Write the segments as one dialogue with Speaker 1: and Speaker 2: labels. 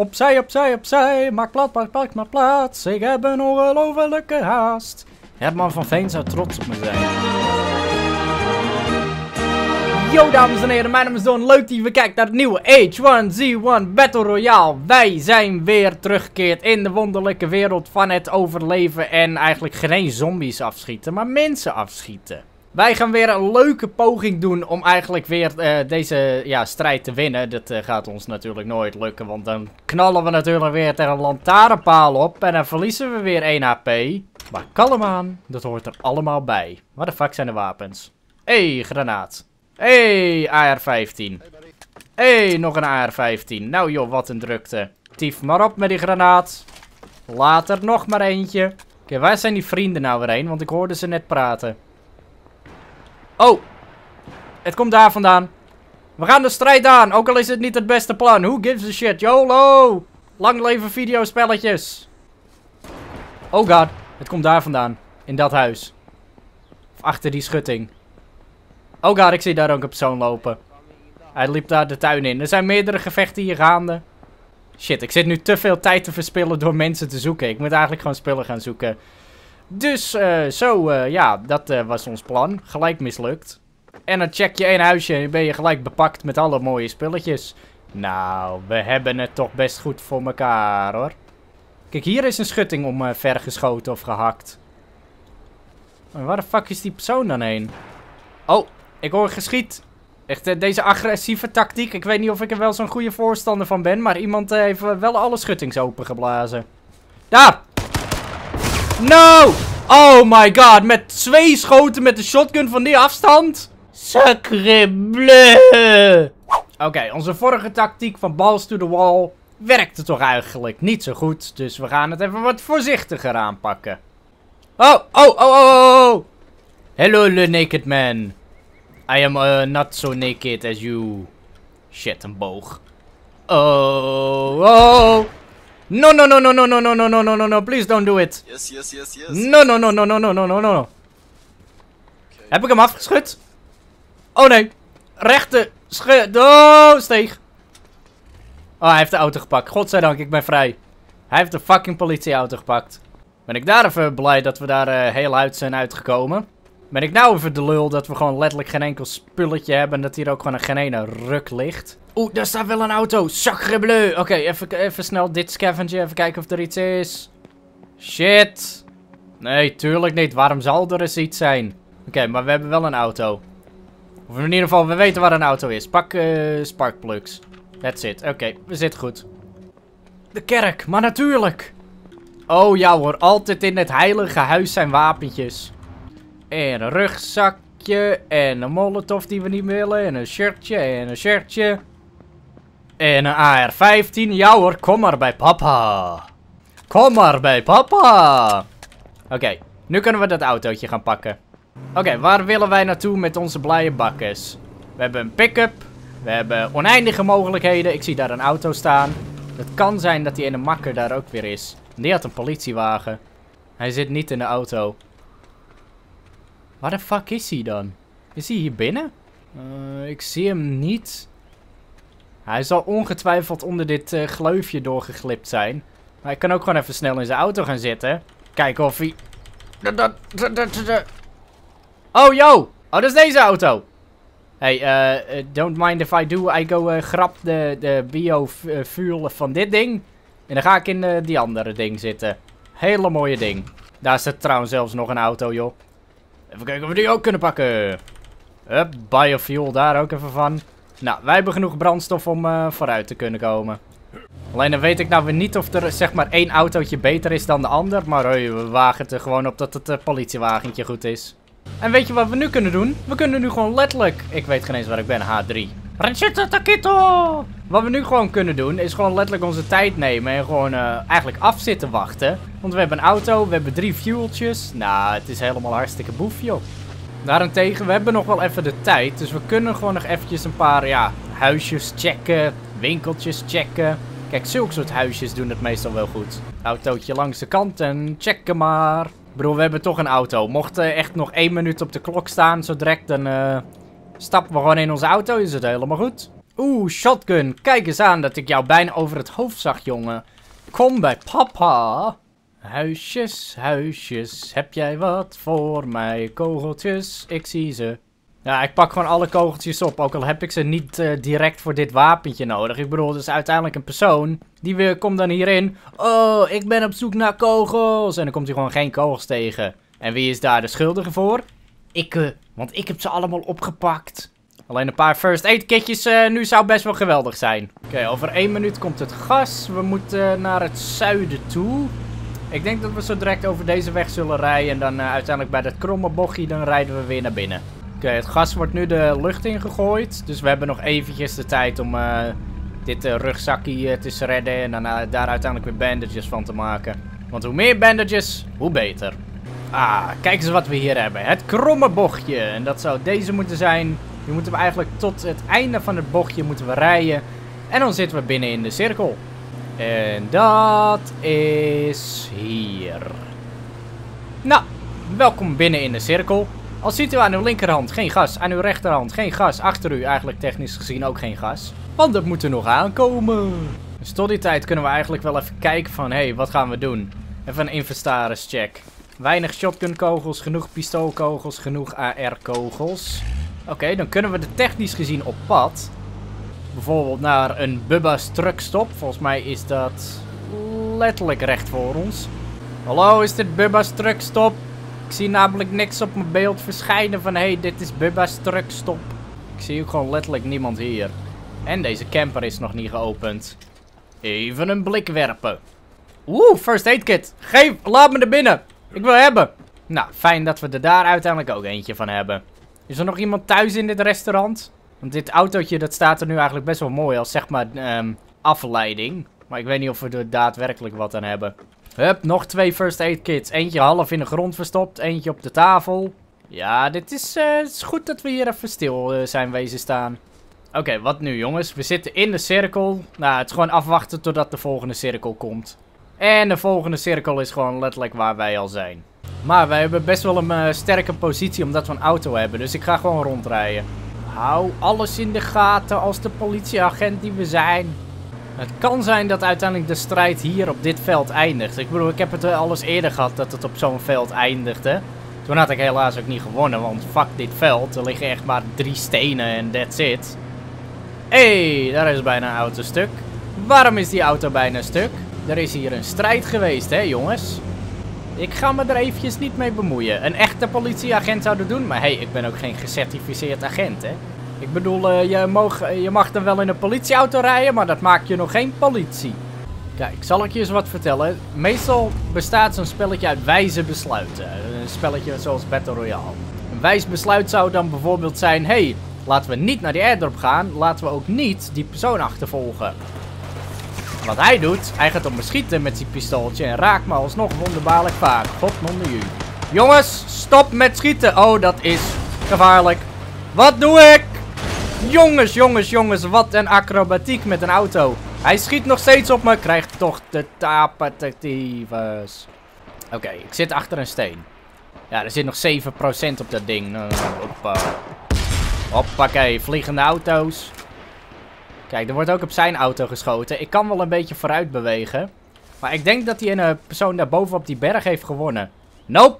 Speaker 1: Opzij, opzij, opzij. Maak plaats, maak plaats, maak plaats. Ik heb een ongelofelijke haast. Herman van Veen zou trots op me zijn. Yo dames en heren, mijn naam is Don. Leuk dat je weer kijkt naar het nieuwe H1Z1 Battle Royale. Wij zijn weer teruggekeerd in de wonderlijke wereld van het overleven en eigenlijk geen zombies afschieten, maar mensen afschieten. Wij gaan weer een leuke poging doen om eigenlijk weer uh, deze ja, strijd te winnen. Dat uh, gaat ons natuurlijk nooit lukken, want dan knallen we natuurlijk weer tegen een lantaarnpaal op en dan verliezen we weer 1 HP. Maar kalm aan, dat hoort er allemaal bij. Wat de fuck zijn de wapens? hey, granaat. hey, AR-15. hey, nog een AR-15. Nou joh, wat een drukte. Tief maar op met die granaat. Later nog maar eentje. Oké, waar zijn die vrienden nou weer heen? Want ik hoorde ze net praten. Oh. Het komt daar vandaan. We gaan de strijd aan, ook al is het niet het beste plan. Who gives a shit? YOLO! Lang leven videospelletjes. Oh god, het komt daar vandaan. In dat huis. Of achter die schutting. Oh god, ik zie daar ook een persoon lopen. Hij liep daar de tuin in. Er zijn meerdere gevechten hier gaande. Shit, ik zit nu te veel tijd te verspillen door mensen te zoeken. Ik moet eigenlijk gewoon spullen gaan zoeken. Dus uh, zo, uh, ja, dat uh, was ons plan. Gelijk mislukt. En dan check je één huisje en ben je gelijk bepakt met alle mooie spulletjes. Nou, we hebben het toch best goed voor elkaar, hoor. Kijk, hier is een schutting om vergeschoten of gehakt. En waar de fuck is die persoon dan heen? Oh, ik hoor geschiet. Echt, deze agressieve tactiek. Ik weet niet of ik er wel zo'n goede voorstander van ben. Maar iemand heeft wel alle schuttings opengeblazen. Daar! No! Oh my god, met twee schoten met de shotgun van die afstand? Sacre bleu! Oké, onze vorige tactiek van balls to the wall werkte toch eigenlijk niet zo goed. Dus we gaan het even wat voorzichtiger aanpakken. Oh, oh, oh, oh, oh! Hello, the naked man. I am uh, not so naked as you. Shit, een boog. Oh, oh! No, no, no, no, no, no, no, no, no, no, no, no, please don't do it.
Speaker 2: Yes, yes, yes, yes.
Speaker 1: No, no, no, no, no, no, no, no, no. Okay. Heb ik hem afgeschud? Oh nee. Rechte schud. Oh, steeg. Oh, hij heeft de auto gepakt. Godzijdank, ik ben vrij. Hij heeft de fucking politieauto gepakt. Ben ik daar even blij dat we daar uh, heel uit zijn uitgekomen. Ben ik nou even de lul dat we gewoon letterlijk geen enkel spulletje hebben. En dat hier ook gewoon een geen ene ruk ligt. Oeh, daar staat wel een auto. Sacre bleu. Oké, even, even snel dit scavenger. Even kijken of er iets is. Shit. Nee, tuurlijk niet. Waarom zal er eens iets zijn? Oké, maar we hebben wel een auto. Of in ieder geval, we weten waar een auto is. Pak uh, sparkplugs. That's it. Oké, we zitten goed. De kerk, maar natuurlijk. Oh ja hoor, altijd in het heilige huis zijn wapentjes. En een rugzakje. En een molotov die we niet willen. En een shirtje. En een shirtje. En een AR-15. Ja hoor, kom maar bij papa. Kom maar bij papa. Oké, nu kunnen we dat autootje gaan pakken. Oké, waar willen wij naartoe met onze blije bakkes? We hebben een pick-up. We hebben oneindige mogelijkheden. Ik zie daar een auto staan. Het kan zijn dat die ene makker daar ook weer is. Die had een politiewagen. Hij zit niet in de auto. Waar de fuck is hij dan? Is hij hier binnen? Uh, ik zie hem niet. Hij zal ongetwijfeld onder dit uh, gleufje doorgeglipt zijn. Maar ik kan ook gewoon even snel in zijn auto gaan zitten. Kijken of hij... Oh, yo! Oh, dat is deze auto. Hey, uh, don't mind if I do. I go uh, grab de, de biofuel van dit ding. En dan ga ik in die andere ding zitten. Hele mooie ding. Daar zit trouwens zelfs nog een auto, joh. Even kijken of we die ook kunnen pakken. Hup, biofuel daar ook even van. Nou, wij hebben genoeg brandstof om uh, vooruit te kunnen komen. Alleen dan weet ik nou weer niet of er zeg maar één autootje beter is dan de ander. Maar we wagen er gewoon op dat het uh, politiewagentje goed is. En weet je wat we nu kunnen doen? We kunnen nu gewoon letterlijk... Ik weet geen eens waar ik ben, H3. Takito! Wat we nu gewoon kunnen doen, is gewoon letterlijk onze tijd nemen en gewoon uh, eigenlijk af zitten wachten. Want we hebben een auto, we hebben drie fueltjes. Nou, het is helemaal hartstikke boef, joh. Daarentegen, we hebben nog wel even de tijd. Dus we kunnen gewoon nog eventjes een paar, ja, huisjes checken. Winkeltjes checken. Kijk, zulke soort huisjes doen het meestal wel goed. Autootje langs de kant en checken maar. Bro, we hebben toch een auto. Mocht er echt nog één minuut op de klok staan, zo direct, dan uh, stappen we gewoon in onze auto. Is het helemaal goed. Oeh, shotgun. Kijk eens aan dat ik jou bijna over het hoofd zag, jongen. Kom bij papa. Huisjes, huisjes, heb jij wat voor mij? Kogeltjes, ik zie ze. Ja, ik pak gewoon alle kogeltjes op, ook al heb ik ze niet uh, direct voor dit wapentje nodig. Ik bedoel, is uiteindelijk een persoon, die weer, komt dan hierin. Oh, ik ben op zoek naar kogels. En dan komt hij gewoon geen kogels tegen. En wie is daar de schuldige voor? Ik, uh, want ik heb ze allemaal opgepakt. Alleen een paar first aid kitjes uh, nu zou best wel geweldig zijn. Oké, over één minuut komt het gas. We moeten naar het zuiden toe. Ik denk dat we zo direct over deze weg zullen rijden. En dan uiteindelijk bij dat kromme bochtje, dan rijden we weer naar binnen. Oké, het gas wordt nu de lucht ingegooid. Dus we hebben nog eventjes de tijd om dit rugzakje te redden. En dan daar uiteindelijk weer bandages van te maken. Want hoe meer bandages, hoe beter. Ah, kijk eens wat we hier hebben. Het kromme bochtje. En dat zou deze moeten zijn. Nu moeten we eigenlijk tot het einde van het bochtje moeten we rijden. En dan zitten we binnen in de cirkel. En dat is hier. Nou, welkom binnen in de cirkel. Al ziet u aan uw linkerhand geen gas, aan uw rechterhand geen gas, achter u eigenlijk technisch gezien ook geen gas. Want dat moet er nog aankomen. Dus tot die tijd kunnen we eigenlijk wel even kijken van, hé, hey, wat gaan we doen? Even een inventaris check. Weinig shotgun kogels, genoeg pistoolkogels, genoeg AR kogels. Oké, dan kunnen we er technisch gezien op pad. Bijvoorbeeld naar een Bubba's truckstop. Volgens mij is dat letterlijk recht voor ons. Hallo, is dit Bubba's truckstop? Ik zie namelijk niks op mijn beeld verschijnen van... Hey, dit is Bubba's truckstop. Ik zie ook gewoon letterlijk niemand hier. En deze camper is nog niet geopend. Even een blik werpen. Oeh, first aid kit. Geef, laat me er binnen. Ik wil hebben. Nou, fijn dat we er daar uiteindelijk ook eentje van hebben. Is er nog iemand thuis in dit restaurant? Want dit autootje dat staat er nu eigenlijk best wel mooi als zeg maar um, afleiding. Maar ik weet niet of we er daadwerkelijk wat aan hebben. Hup, nog twee first aid kits. Eentje half in de grond verstopt, eentje op de tafel. Ja, dit is, het is goed dat we hier even stil uh, zijn wezen staan. Oké, wat nu jongens? We zitten in de cirkel. Nou, het is gewoon afwachten totdat de volgende cirkel komt. En de volgende cirkel is gewoon letterlijk waar wij al zijn. Maar wij hebben best wel een uh, sterke positie omdat we een auto hebben. Dus ik ga gewoon rondrijden. Hou alles in de gaten als de politieagent die we zijn. Het kan zijn dat uiteindelijk de strijd hier op dit veld eindigt. Ik bedoel, ik heb het al eerder gehad dat het op zo'n veld eindigde. Toen had ik helaas ook niet gewonnen, want fuck dit veld. Er liggen echt maar drie stenen en that's it. Hé, hey, daar is bijna een auto stuk. Waarom is die auto bijna stuk? Er is hier een strijd geweest, hè jongens. Ik ga me er eventjes niet mee bemoeien. Een echte politieagent zou dat doen, maar hey, ik ben ook geen gecertificeerd agent, hè. Ik bedoel, uh, je, mag, je mag dan wel in een politieauto rijden, maar dat maakt je nog geen politie. Kijk, zal ik je eens wat vertellen. Meestal bestaat zo'n spelletje uit wijze besluiten. Een spelletje zoals Battle Royale. Een wijs besluit zou dan bijvoorbeeld zijn... hey, laten we niet naar die airdrop gaan. Laten we ook niet die persoon achtervolgen. Wat hij doet, hij gaat op me schieten met zijn pistooltje en raakt me alsnog wonderbaarlijk vaak. God onder u. Jongens, stop met schieten. Oh, dat is gevaarlijk. Wat doe ik? Jongens, jongens, jongens, wat een acrobatiek met een auto. Hij schiet nog steeds op me, krijgt toch de tapetatiefes. Oké, ik zit achter een steen. Ja, er zit nog 7% op dat ding. Hoppa. Hoppakee, vliegende auto's. Kijk, er wordt ook op zijn auto geschoten. Ik kan wel een beetje vooruit bewegen. Maar ik denk dat die ene persoon daar boven op die berg heeft gewonnen. Nope.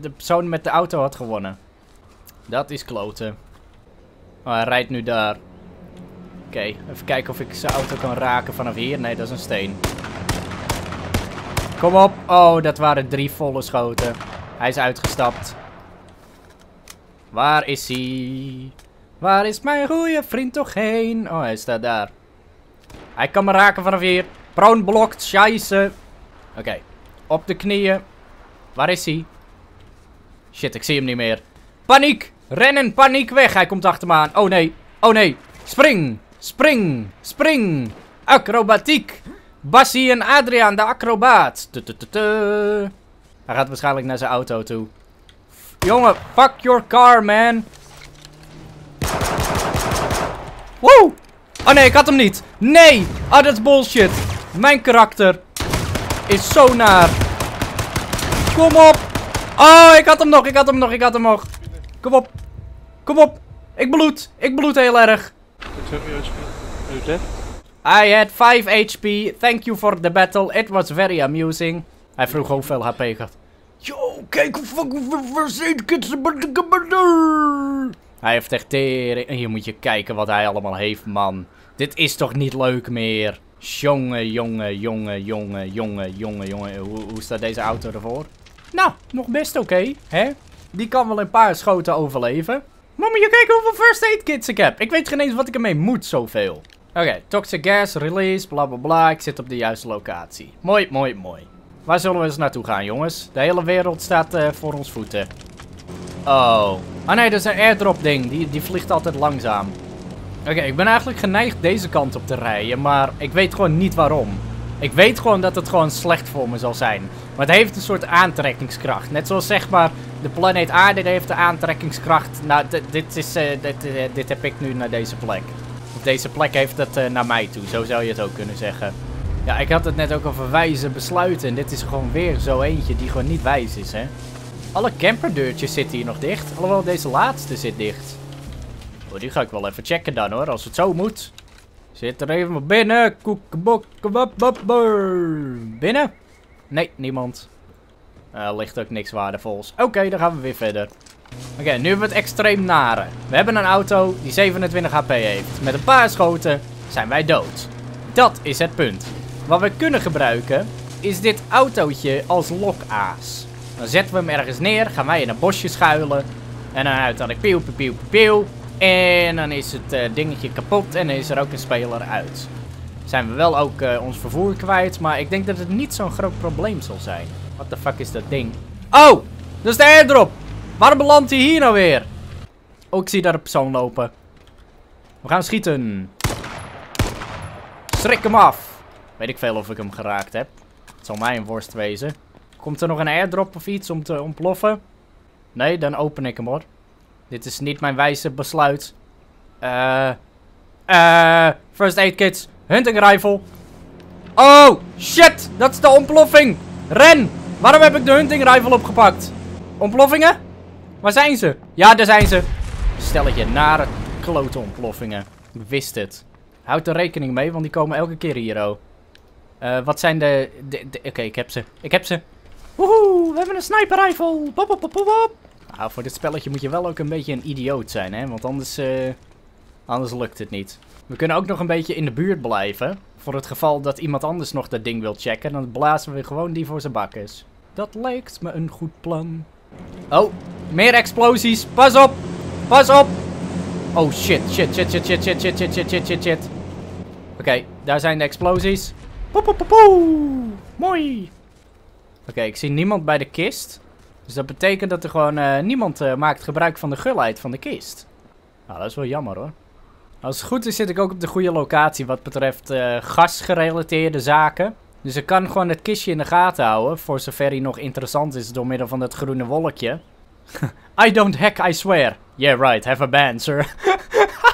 Speaker 1: De persoon met de auto had gewonnen. Dat is kloten. Oh, hij rijdt nu daar. Oké, even kijken of ik zijn auto kan raken vanaf hier. Nee, dat is een steen. Kom op. Oh, dat waren drie volle schoten. Hij is uitgestapt. Waar is hij? Waar is mijn goede vriend toch heen? Oh, hij staat daar. Hij kan me raken vanaf hier. Brown blokt, scheisse. Oké. Op de knieën. Waar is hij? Shit, ik zie hem niet meer. Paniek! Rennen, paniek, weg. Hij komt achter me aan. Oh nee. Oh nee. Spring. Spring. Spring. Acrobatiek. Bassie en Adriaan, de acrobaat. Hij gaat waarschijnlijk naar zijn auto toe. Jongen, fuck your car, man. Woe! Oh nee, ik had hem niet. Nee! Oh, dat is bullshit. Mijn karakter is zo naar. Kom op. Oh, ik had hem nog, ik had hem nog, ik had hem nog. Kom op. Kom op. Ik bloed. Ik bloed heel erg. I had 5 HP. Thank you for the battle. It was very amusing. Hij vroeg hoeveel HP ik had. Yo, kijk hoe fucking verzekerd kids Hij heeft echt tering. Hier moet je kijken wat hij allemaal heeft, man. Dit is toch niet leuk meer? Jongen, jongen, jongen, jongen, jongen, jongen, jongen. Hoe, hoe staat deze auto ervoor? Nou, nog best oké, hè? Die kan wel een paar schoten overleven. Maar je kijken hoeveel first aid kits ik heb. Ik weet geen eens wat ik ermee moet, zoveel. Oké, toxic gas, release, bla bla bla. Ik zit op de juiste locatie. Mooi, mooi, mooi. Waar zullen we eens naartoe gaan, jongens? De hele wereld staat uh, voor ons voeten. Oh. Ah nee, dat is een airdrop ding. Die, die vliegt altijd langzaam. Oké, ik ben eigenlijk geneigd deze kant op te rijden, maar ik weet gewoon niet waarom. Ik weet gewoon dat het gewoon slecht voor me zal zijn. Maar het heeft een soort aantrekkingskracht. Net zoals zeg maar, de planeet aarde heeft de aantrekkingskracht. Nou, dit, is, uh, dit, uh, dit heb ik nu naar deze plek. Of deze plek heeft het uh, naar mij toe, zo zou je het ook kunnen zeggen. Ja, ik had het net ook over wijze besluiten. En dit is gewoon weer zo eentje die gewoon niet wijs is, hè. Alle camperdeurtjes zitten hier nog dicht. Alhoewel deze laatste zit dicht. Oh, die ga ik wel even checken dan hoor, als het zo moet. Zit er even maar binnen. Binnen? Nee, niemand. Uh, ligt ook niks waardevols. Oké, dan gaan we weer verder. Oké, nu hebben we het extreem nare. We hebben een auto die 27 HP heeft. Met een paar schoten zijn wij dood. Dat is het punt. Wat we kunnen gebruiken is dit autootje als lokaas. Dan zetten we hem ergens neer, gaan wij in een bosje schuilen. En dan uiteindelijk pieuw, pieuw, pieuw. En dan is het uh, dingetje kapot en dan is er ook een speler uit. Zijn we wel ook uh, ons vervoer kwijt, maar ik denk dat het niet zo'n groot probleem zal zijn. What the fuck is dat ding? Oh, dat is de airdrop. Waarom belandt hij hier nou weer? Oh, ik zie daar een persoon lopen. We gaan schieten. Schrik hem af. Weet ik veel of ik hem geraakt heb. Het zal mij een worst wezen. Komt er nog een airdrop of iets om te ontploffen? Nee, dan open ik hem hoor. Dit is niet mijn wijze besluit. Eh... Uh, first aid kits. Hunting rifle. Oh, shit. Dat is de ontploffing. Ren. Waarom heb ik de hunting rifle opgepakt? Ontploffingen? Waar zijn ze? Ja, daar zijn ze. Stelletje nare klote ontploffingen. Ik wist het. Houd er rekening mee, want die komen elke keer hier, oh. Uh, wat zijn de, de Oké, ik heb ze. Ik heb ze. Woehoe, we hebben een sniper rifle. Pop, pop, pop, pop. Nou, voor dit spelletje moet je wel ook een beetje een idioot zijn, hè. Want anders, uh, anders lukt het niet. We kunnen ook nog een beetje in de buurt blijven. Voor het geval dat iemand anders nog dat ding wil checken. Dan blazen we gewoon die voor zijn bakkes. Dat lijkt me een goed plan. Oh, meer explosies. Pas op. Pas op. Oh shit, shit, shit, shit, shit, shit, shit, shit, shit, shit, shit. Oké, daar zijn de explosies. Poe, Mooi. Oké, ik zie niemand bij de kist. Dus dat betekent dat er gewoon uh, niemand uh, maakt gebruik van de gulheid van de kist. Nou, dat is wel jammer hoor. Als het goed is zit ik ook op de goede locatie wat betreft uh, gasgerelateerde zaken. Dus ik kan gewoon het kistje in de gaten houden. Voor zover hij nog interessant is door middel van dat groene wolkje. I don't hack, I swear. Yeah, right. Have a band, sir.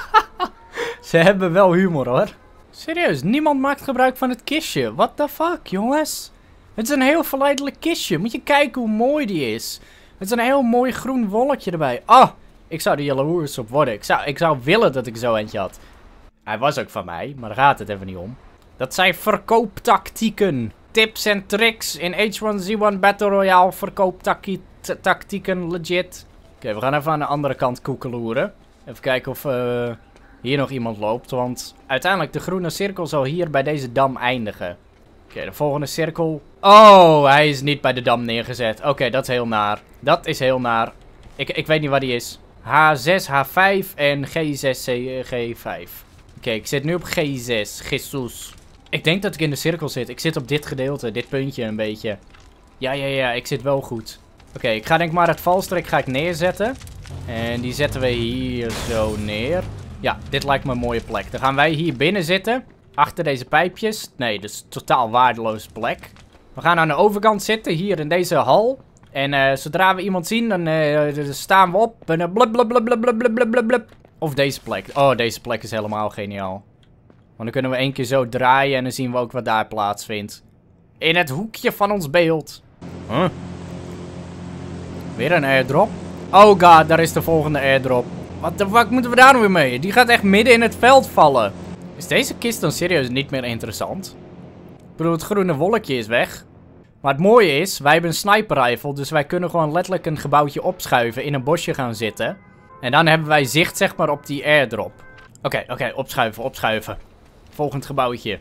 Speaker 1: Ze hebben wel humor, hoor. Serieus, niemand maakt gebruik van het kistje. What the fuck, jongens? Het is een heel verleidelijk kistje. Moet je kijken hoe mooi die is. Het is een heel mooi groen wolkje erbij. Ah, oh, ik zou er jaloers op worden. Ik zou, ik zou willen dat ik zo eentje had. Hij was ook van mij, maar daar gaat het even niet om. Dat zijn verkooptactieken. Tips en tricks in H1Z1 Battle Royale. Verkooptactieken, legit. Oké, we gaan even aan de andere kant koekeloeren. Even kijken of uh, hier nog iemand loopt. Want uiteindelijk de groene cirkel zal hier bij deze dam eindigen. Oké, de volgende cirkel. Oh, hij is niet bij de dam neergezet. Oké, dat is heel naar. Dat is heel naar. Ik, ik weet niet waar die is. H6, H5 en G6, G5. Oké, ik zit nu op G6. Jesus. Ik denk dat ik in de cirkel zit. Ik zit op dit gedeelte, dit puntje een beetje. Ja, ja, ja, ik zit wel goed. Oké, ik ga denk maar het valstrik ga ik neerzetten. En die zetten we hier zo neer. Ja, dit lijkt me een mooie plek. Dan gaan wij hier binnen zitten. Achter deze pijpjes. Nee, dus totaal waardeloze plek. We gaan aan de overkant zitten, hier in deze hal. En uh, zodra we iemand zien, dan uh, staan we op. En uh, blub, blub, blub, blub, blub, blub, blub, blub. Of deze plek. Oh, deze plek is helemaal geniaal. Want dan kunnen we één keer zo draaien en dan zien we ook wat daar plaatsvindt. In het hoekje van ons beeld. Huh? Weer een airdrop. Oh god, daar is de volgende airdrop. Wat de fuck moeten we daar nou mee? Die gaat echt midden in het veld vallen. Is deze kist dan serieus niet meer interessant? Ik bedoel, het groene wolkje is weg. Maar het mooie is, wij hebben een sniper rifle, dus wij kunnen gewoon letterlijk een gebouwtje opschuiven, in een bosje gaan zitten. En dan hebben wij zicht, zeg maar, op die airdrop. Oké, oké, opschuiven, opschuiven. Volgend gebouwtje.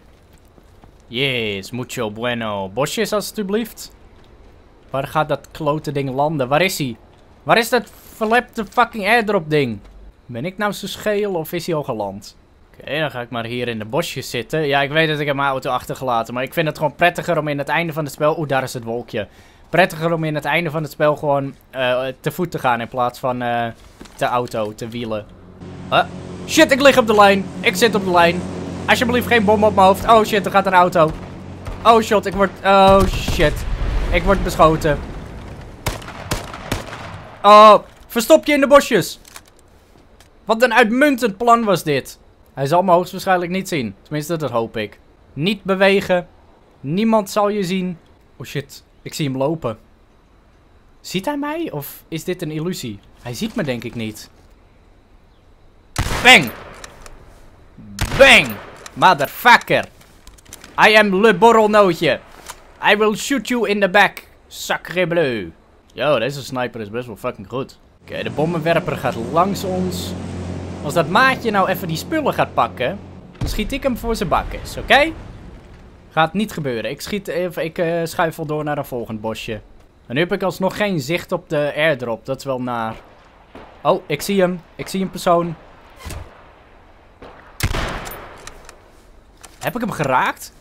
Speaker 1: Yes, mucho bueno. Bosjes, alstublieft. Waar gaat dat klote ding landen? Waar is hij? Waar is dat verlepte fucking airdrop ding? Ben ik nou zo scheel of is hij al geland? Oké, dan ga ik maar hier in de bosjes zitten. Ja, ik weet dat ik heb mijn auto achtergelaten. Maar ik vind het gewoon prettiger om in het einde van het spel... Oeh, daar is het wolkje. Prettiger om in het einde van het spel gewoon uh, te voet te gaan in plaats van uh, te auto, te wielen. Huh? Shit, ik lig op de lijn. Ik zit op de lijn. Alsjeblieft geen bom op mijn hoofd. Oh shit, er gaat een auto. Oh shit, ik word... Oh shit. Ik word beschoten. Oh, verstop je in de bosjes. Wat een uitmuntend plan was dit. Hij zal me hoogstwaarschijnlijk niet zien. Tenminste, dat hoop ik. Niet bewegen. Niemand zal je zien. Oh shit, ik zie hem lopen. Ziet hij mij? Of is dit een illusie? Hij ziet me denk ik niet. Bang! Bang! Motherfucker! I am le borrelnootje. I will shoot you in the back. Sacre bleu. Yo, deze sniper is best wel fucking goed. Oké, de bommenwerper gaat langs ons. Als dat maatje nou even die spullen gaat pakken, dan schiet ik hem voor zijn bakkes, oké? Gaat niet gebeuren. Ik, schiet even, ik uh, schuifel door naar een volgend bosje. En nu heb ik alsnog geen zicht op de airdrop. Dat is wel naar. Oh, ik zie hem. Ik zie een persoon. Heb ik hem geraakt?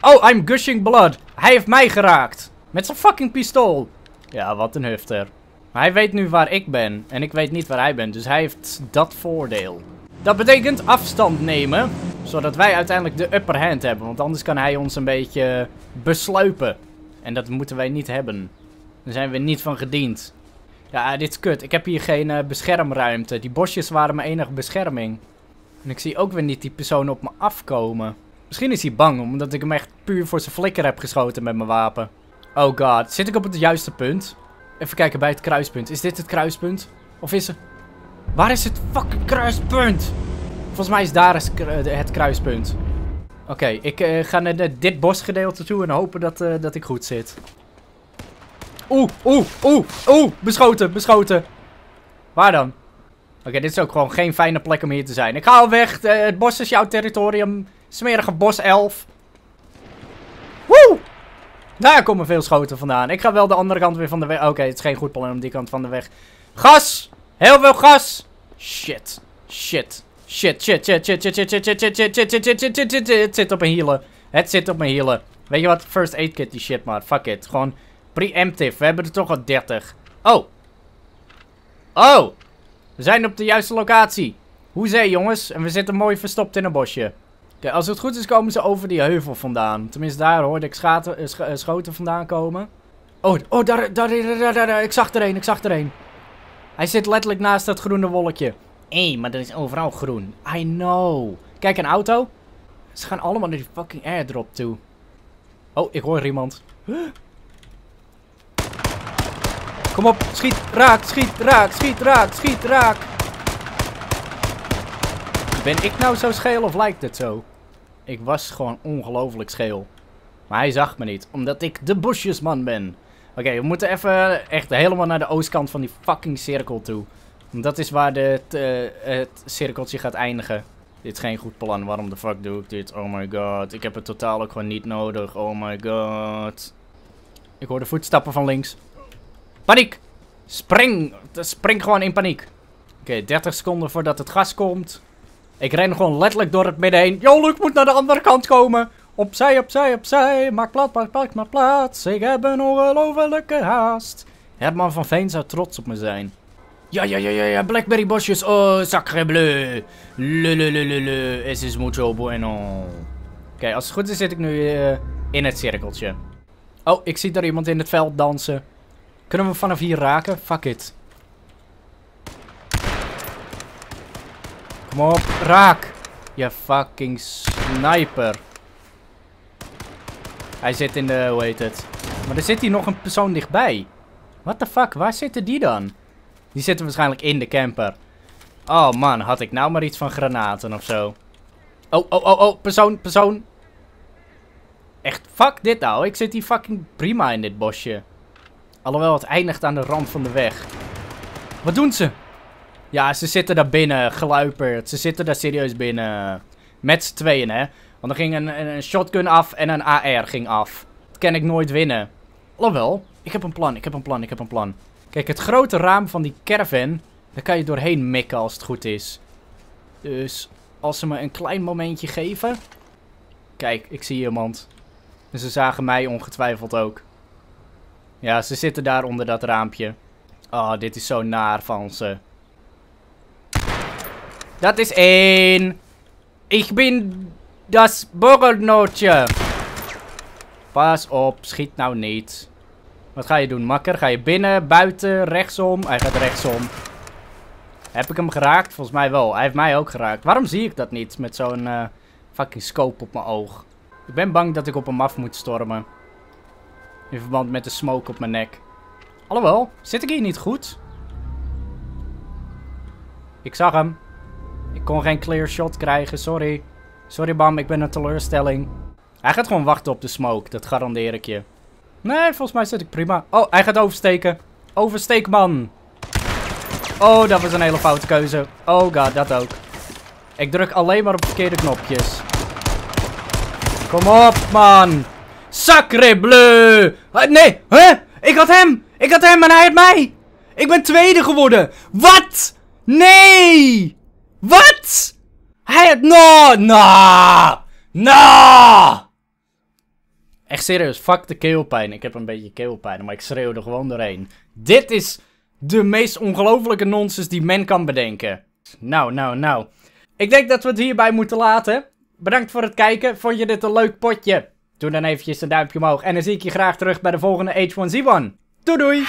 Speaker 1: Oh, I'm gushing blood. Hij heeft mij geraakt. Met zijn fucking pistool. Ja, wat een hufter. Maar hij weet nu waar ik ben. En ik weet niet waar hij bent. Dus hij heeft dat voordeel. Dat betekent afstand nemen. Zodat wij uiteindelijk de upper hand hebben. Want anders kan hij ons een beetje besluipen. En dat moeten wij niet hebben. Daar zijn we niet van gediend. Ja, dit is kut. Ik heb hier geen uh, beschermruimte. Die bosjes waren mijn enige bescherming. En ik zie ook weer niet die persoon op me afkomen. Misschien is hij bang, omdat ik hem echt puur voor zijn flikker heb geschoten met mijn wapen. Oh god, zit ik op het juiste punt? Even kijken bij het kruispunt. Is dit het kruispunt? Of is er... Waar is het fucking kruispunt? Volgens mij is daar het kruispunt. Oké, ik uh, ga naar dit bosgedeelte toe en hopen dat, uh, dat ik goed zit. Oeh, oeh, oeh, oeh, beschoten, beschoten. Waar dan? Oké, dit is ook gewoon geen fijne plek om hier te zijn. Ik ga al weg, het bos is jouw territorium. Smerige boself. Daar komen veel schoten vandaan. Ik ga wel de andere kant weer van de weg. Oké, het is geen goed plan om die kant van de weg. Gas! Heel veel gas! Shit. Shit. Shit, shit, shit, shit, shit, shit, shit, shit, shit, shit, shit, shit, shit, shit, shit, Het zit op mijn hielen. Het zit op mijn hielen. Weet je wat? First aid kit die shit, maar fuck it. Gewoon preemptive. We hebben er toch al 30. Oh. Oh. We zijn op de juiste locatie. Hoezee, jongens. En we zitten mooi verstopt in een bosje. Kijk, als het goed is komen ze over die heuvel vandaan. Tenminste, daar hoorde ik sch uh, schoten vandaan komen. Oh, oh daar, daar, daar, daar, daar, ik zag er een, ik zag er een. Hij zit letterlijk naast dat groene wolkje. Hé, maar dat is overal groen. I know. Kijk, een auto. Ze gaan allemaal naar die fucking airdrop toe. Oh, ik hoor iemand. Kom op, schiet, raak, schiet, raak, schiet, raak, schiet, raak. Ben ik nou zo scheel of lijkt het zo? Ik was gewoon ongelooflijk scheel. Maar hij zag me niet, omdat ik de bosjesman ben. Oké, we moeten even echt helemaal naar de oostkant van die fucking cirkel toe. Dat is waar de, uh, het cirkeltje gaat eindigen. Dit is geen goed plan. Waarom de fuck doe ik dit? Oh my god. Ik heb het totaal ook gewoon niet nodig. Oh my god. Ik hoor de voetstappen van links. Paniek! Spring! Spring gewoon in paniek. Oké, 30 seconden voordat het gas komt. Ik ren gewoon letterlijk door het midden heen. Yo, Luke moet naar de andere kant komen. Opzij, opzij, opzij. Maak plaats, maak plaats, maak plaats. Ik heb een ongelofelijke haast. Herman van Veen zou trots op me zijn. Ja, ja, ja, ja, ja. Blackberry bosjes. Oh, sacre bleu. Le, le, le, le, le. Es is mucho bueno. Oké, okay, als het goed is zit ik nu uh, in het cirkeltje. Oh, ik zie daar iemand in het veld dansen. Kunnen we vanaf hier raken? Fuck it. Kom op, raak. Je fucking sniper. Hij zit in de, hoe heet het. Maar er zit hier nog een persoon dichtbij. What the fuck, waar zitten die dan? Die zitten waarschijnlijk in de camper. Oh man, had ik nou maar iets van granaten of zo. Oh, oh, oh, oh, persoon, persoon. Echt, fuck dit nou. Ik zit hier fucking prima in dit bosje. Alhoewel, het eindigt aan de rand van de weg. Wat doen ze? Ja, ze zitten daar binnen, geluiperd. Ze zitten daar serieus binnen. Met z'n tweeën, hè. Want er ging een, een, shotgun af en een AR ging af. Dat kan ik nooit winnen. Alhoewel, ik heb een plan, ik heb een plan, ik heb een plan. Kijk, het grote raam van die caravan, daar kan je doorheen mikken als het goed is. Dus als ze me een klein momentje geven... Kijk, ik zie iemand. En ze zagen mij ongetwijfeld ook. Ja, ze zitten daar onder dat raampje. Oh, dit is zo naar van ze. Dat is één. Ik ben das borrelnootje. Pas op, schiet nou niet. Wat ga je doen, makker? Ga je binnen, buiten, rechtsom? Hij gaat rechtsom. Heb ik hem geraakt? Volgens mij wel. Hij heeft mij ook geraakt. Waarom zie ik dat niet met zo'n uh, fucking scope op mijn oog? Ik ben bang dat ik op hem af moet stormen. In verband met de smoke op mijn nek. Alhoewel, zit ik hier niet goed? Ik zag hem. Ik kon geen clear shot krijgen, sorry. Sorry Bam, ik ben een teleurstelling. Hij gaat gewoon wachten op de smoke, dat garandeer ik je. Nee, volgens mij zit ik prima. Oh, hij gaat oversteken. Oversteek, man. Oh, dat was een hele foute keuze. Oh god, dat ook. Ik druk alleen maar op verkeerde knopjes. Kom op, man. Sacre bleu. nee, hè? Ik had hem. Ik had hem en hij had mij. Ik ben tweede geworden. Wat? Nee. Wat? Hij had... No, no. No. Echt serieus, fuck de keelpijn. Ik heb een beetje keelpijn, maar ik schreeuw er gewoon doorheen. Dit is de meest ongelofelijke nonsens die men kan bedenken. Nou, nou, nou. Ik denk dat we het hierbij moeten laten. Bedankt voor het kijken. Vond je dit een leuk potje? Doe dan eventjes een duimpje omhoog. En dan zie ik je graag terug bij de volgende H1Z1. Doei doei!